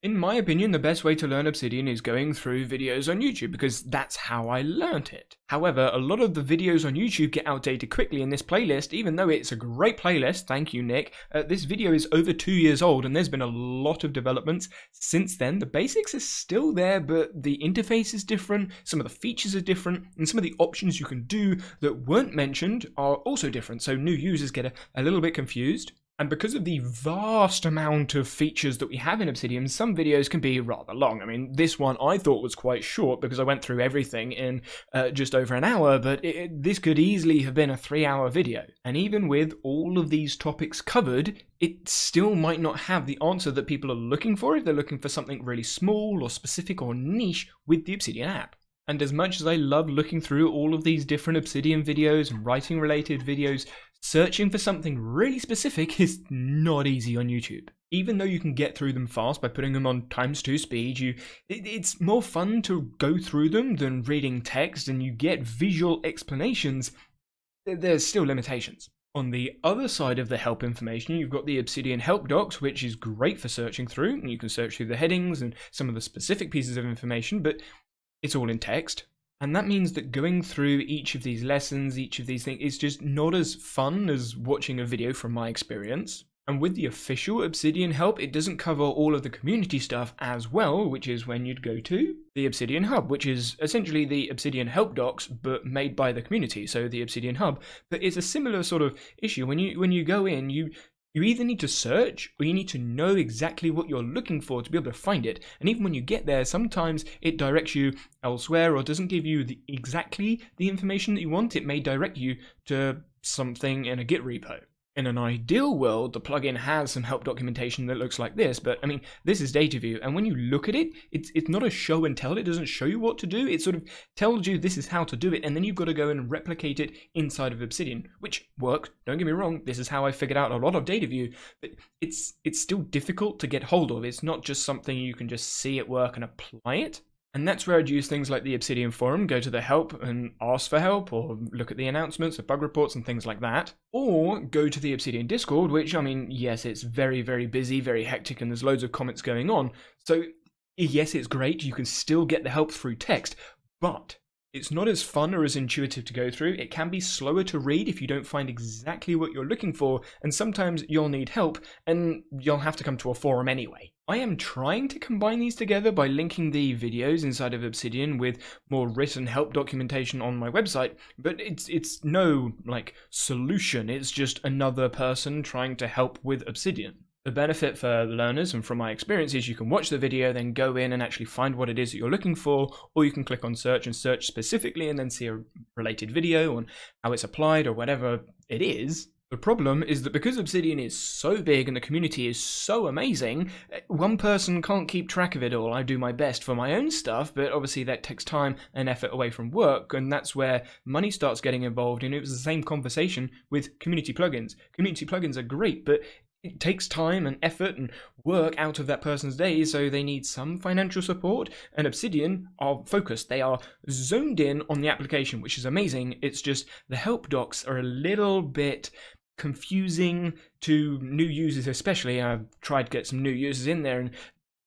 In my opinion, the best way to learn Obsidian is going through videos on YouTube because that's how I learnt it. However, a lot of the videos on YouTube get outdated quickly in this playlist, even though it's a great playlist, thank you Nick. Uh, this video is over two years old and there's been a lot of developments since then. The basics are still there, but the interface is different, some of the features are different, and some of the options you can do that weren't mentioned are also different, so new users get a, a little bit confused. And because of the vast amount of features that we have in Obsidian, some videos can be rather long. I mean, this one I thought was quite short because I went through everything in uh, just over an hour, but it, this could easily have been a three hour video. And even with all of these topics covered, it still might not have the answer that people are looking for if they're looking for something really small or specific or niche with the Obsidian app. And as much as I love looking through all of these different Obsidian videos and writing related videos, searching for something really specific is not easy on YouTube. Even though you can get through them fast by putting them on times two speed, you it, it's more fun to go through them than reading text and you get visual explanations. There's still limitations. On the other side of the help information, you've got the Obsidian Help Docs, which is great for searching through. You can search through the headings and some of the specific pieces of information, but it's all in text. And that means that going through each of these lessons, each of these things, is just not as fun as watching a video from my experience. And with the official Obsidian help, it doesn't cover all of the community stuff as well, which is when you'd go to the Obsidian Hub, which is essentially the Obsidian help docs, but made by the community, so the Obsidian Hub. But it's a similar sort of issue. When you when you go in, you you either need to search or you need to know exactly what you're looking for to be able to find it. And even when you get there, sometimes it directs you elsewhere or doesn't give you the, exactly the information that you want. It may direct you to something in a Git repo. In an ideal world, the plugin has some help documentation that looks like this, but I mean, this is Dataview, and when you look at it, it's it's not a show and tell. It doesn't show you what to do. It sort of tells you this is how to do it, and then you've got to go and replicate it inside of Obsidian, which worked. Don't get me wrong. This is how I figured out a lot of Dataview, but it's it's still difficult to get hold of. It's not just something you can just see it work and apply it. And that's where I'd use things like the Obsidian forum, go to the help and ask for help, or look at the announcements of bug reports and things like that. Or go to the Obsidian Discord, which, I mean, yes, it's very, very busy, very hectic, and there's loads of comments going on. So, yes, it's great, you can still get the help through text, but it's not as fun or as intuitive to go through. It can be slower to read if you don't find exactly what you're looking for, and sometimes you'll need help, and you'll have to come to a forum anyway. I am trying to combine these together by linking the videos inside of Obsidian with more written help documentation on my website, but it's it's no like solution. It's just another person trying to help with Obsidian. The benefit for learners and from my experience is you can watch the video, then go in and actually find what it is that you're looking for, or you can click on search and search specifically and then see a related video on how it's applied or whatever it is. The problem is that because Obsidian is so big and the community is so amazing, eh, one person can't keep track of it all. I do my best for my own stuff, but obviously that takes time and effort away from work, and that's where money starts getting involved. And it was the same conversation with community plugins. Community plugins are great, but it takes time and effort and work out of that person's day, so they need some financial support. And Obsidian are focused, they are zoned in on the application, which is amazing. It's just the help docs are a little bit confusing to new users, especially. I've tried to get some new users in there and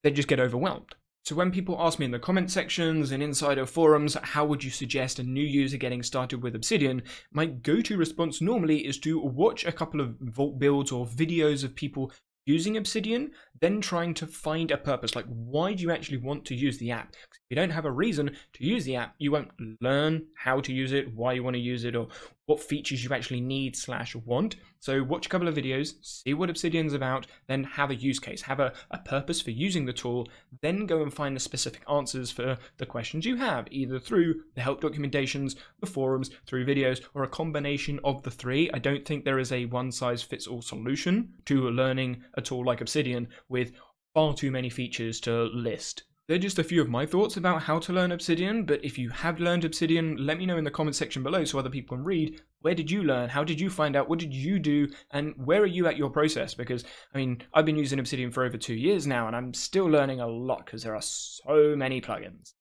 they just get overwhelmed. So when people ask me in the comment sections and inside of forums, how would you suggest a new user getting started with Obsidian, my go-to response normally is to watch a couple of Vault builds or videos of people using Obsidian, then trying to find a purpose. Like, why do you actually want to use the app? If you don't have a reason to use the app, you won't learn how to use it, why you want to use it, or what features you actually need slash want. So watch a couple of videos, see what Obsidian's about, then have a use case, have a, a purpose for using the tool, then go and find the specific answers for the questions you have, either through the help documentations, the forums, through videos, or a combination of the three. I don't think there is a one size fits all solution to learning a tool like Obsidian with far too many features to list. They're just a few of my thoughts about how to learn Obsidian, but if you have learned Obsidian, let me know in the comment section below so other people can read. Where did you learn? How did you find out? What did you do? And where are you at your process? Because, I mean, I've been using Obsidian for over two years now, and I'm still learning a lot because there are so many plugins.